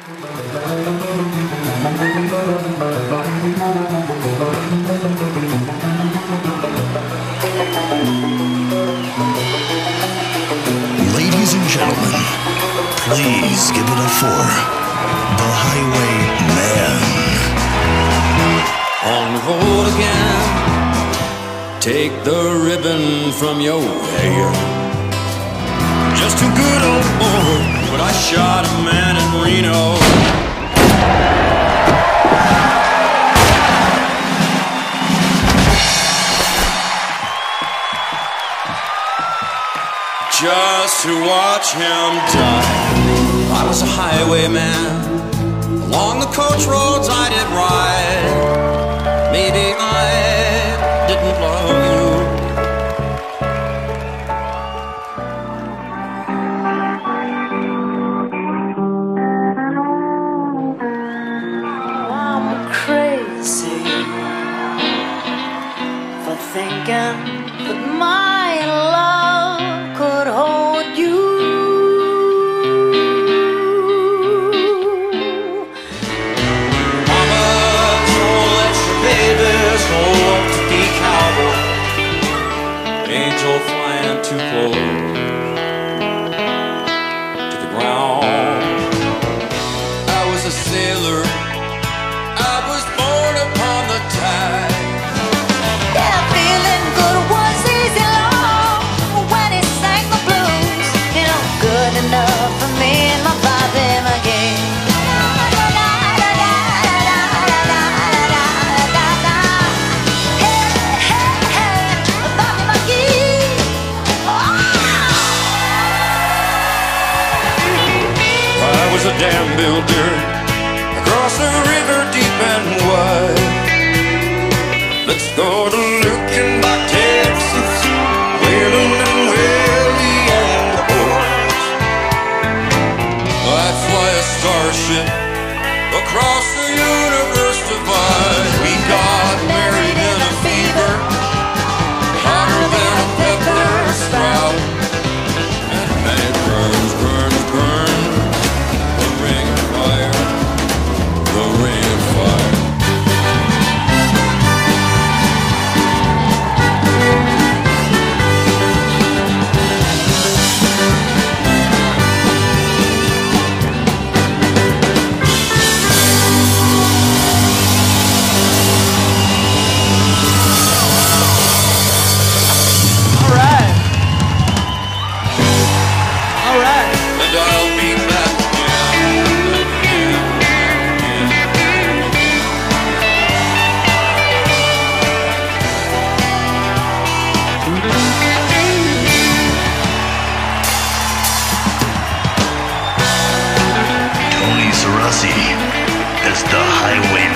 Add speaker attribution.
Speaker 1: Ladies and gentlemen, please give it up for the Highway Man.
Speaker 2: on the road again. Take the ribbon from your hair. Just too good board, but I shot a man in Reno. Just to watch him die. I was a highwayman. Along the coach roads I did ride.
Speaker 3: Thinking that my love
Speaker 2: was a dam builder across the river deep and wide. Let's go to Luckenbach, Texas, Waylon and Willie and the boys. I'd fly a starship
Speaker 1: Suraci as the Highwayman.